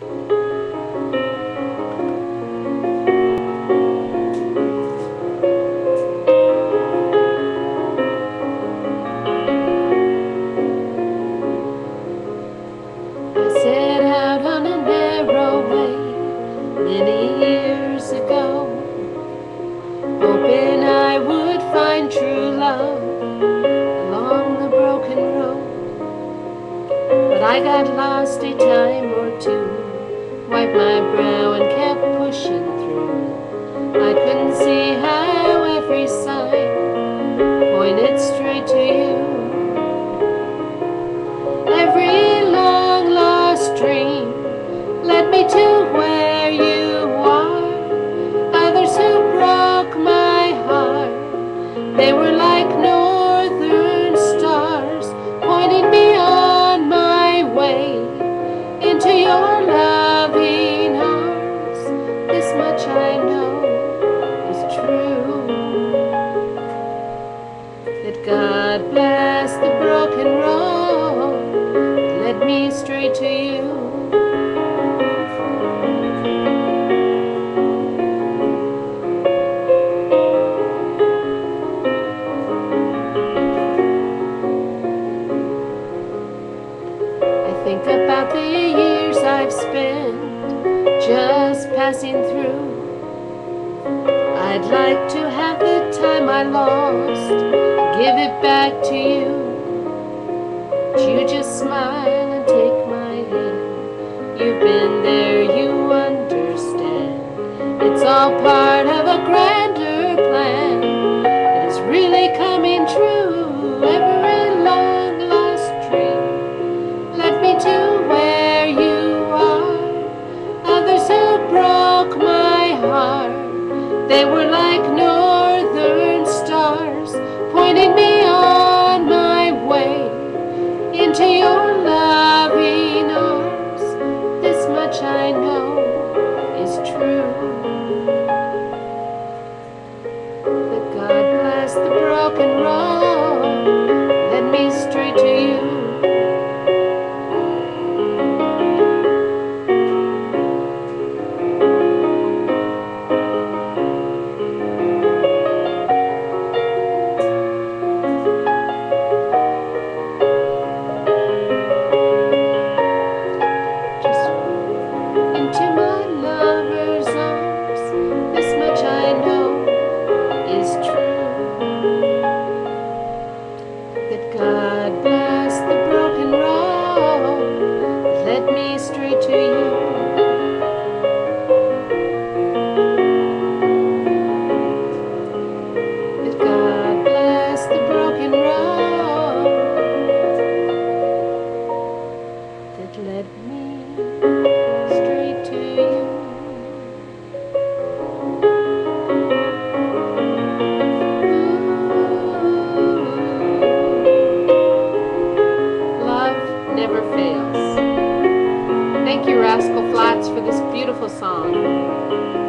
I set out on a narrow way many years ago, hoping I would find true love along the broken road. But I got lost a time or two, wiped my brow and that God bless the broken road led me straight to you. I think about the years I've spent just passing through. I'd like to have the back to you. But you just smile and take my hand. You've been there, you understand. It's all part of a grander plan It's really coming true. Every long lost dream led me to where you are. Others who broke my heart. They were like stars, pointing me on my way into your loving arms. This much I know Rascal Flatts for this beautiful song.